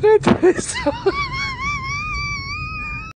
That is so